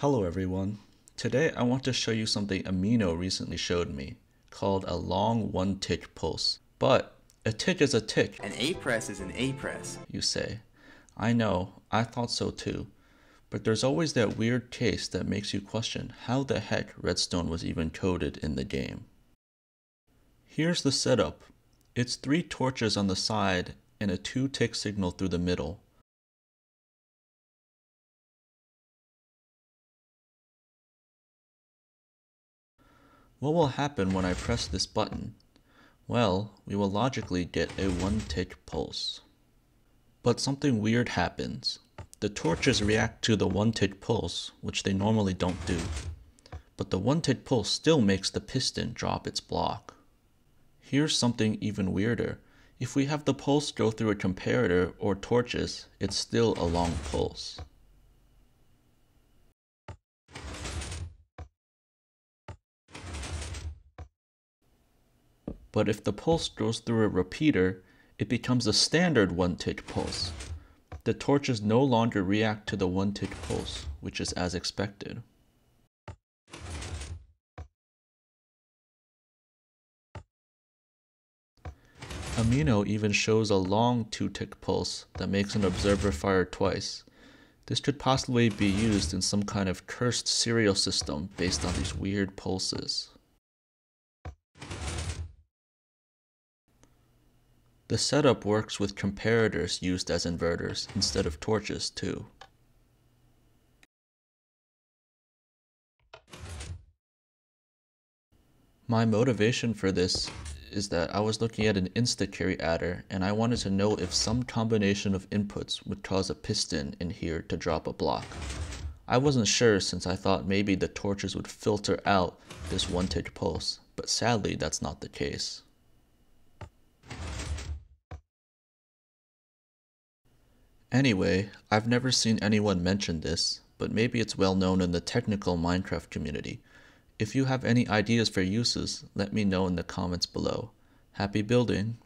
Hello everyone. Today I want to show you something Amino recently showed me, called a long one tick pulse. But a tick is a tick. An A press is an A press. You say. I know, I thought so too. But there's always that weird case that makes you question how the heck Redstone was even coded in the game. Here's the setup. It's three torches on the side and a two tick signal through the middle. What will happen when I press this button? Well, we will logically get a one tick pulse. But something weird happens. The torches react to the one tick pulse, which they normally don't do. But the one tick pulse still makes the piston drop its block. Here's something even weirder. If we have the pulse go through a comparator or torches, it's still a long pulse. But if the pulse goes through a repeater, it becomes a standard one tick pulse. The torches no longer react to the one tick pulse, which is as expected. Amino even shows a long 2-tick pulse that makes an observer fire twice. This could possibly be used in some kind of cursed serial system based on these weird pulses. The setup works with comparators used as inverters instead of torches too. My motivation for this is that I was looking at an insta-carry adder and I wanted to know if some combination of inputs would cause a piston in here to drop a block. I wasn't sure since I thought maybe the torches would filter out this one tick pulse, but sadly that's not the case. Anyway, I've never seen anyone mention this, but maybe it's well known in the technical Minecraft community. If you have any ideas for uses, let me know in the comments below. Happy building!